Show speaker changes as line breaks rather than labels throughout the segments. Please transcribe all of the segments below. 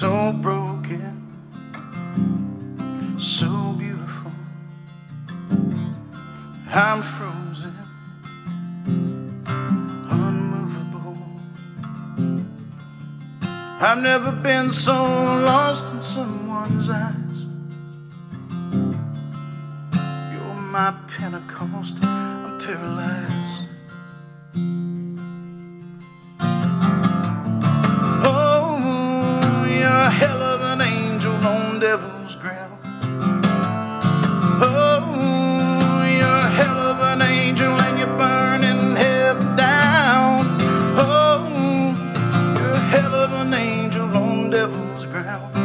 so broken, so beautiful. I'm frozen, unmovable. I've never been so lost in someone's eyes. You're my Pentecost, I'm paralyzed. crowd.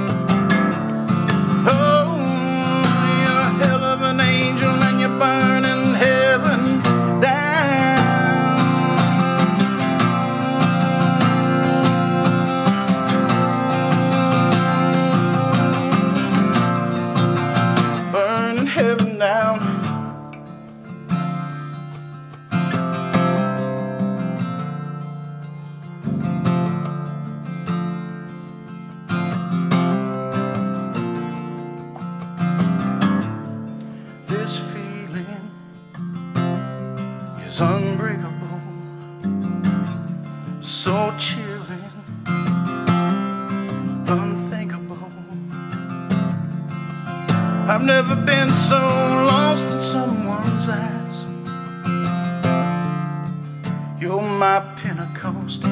so chilling, unthinkable. I've never been so lost in someone's eyes. You're my Pentecost.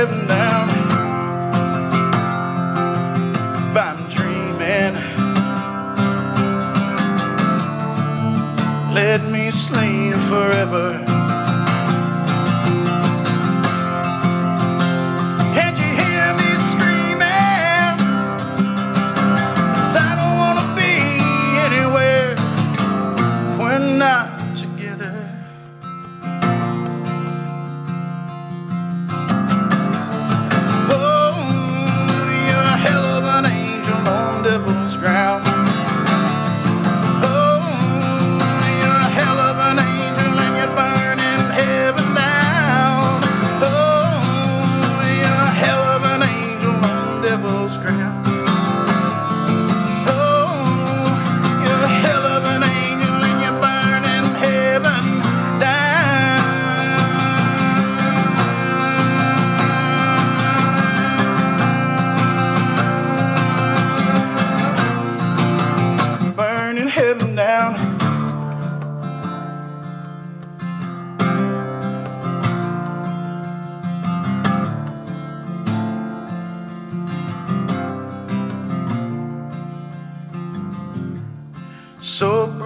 heaven. now so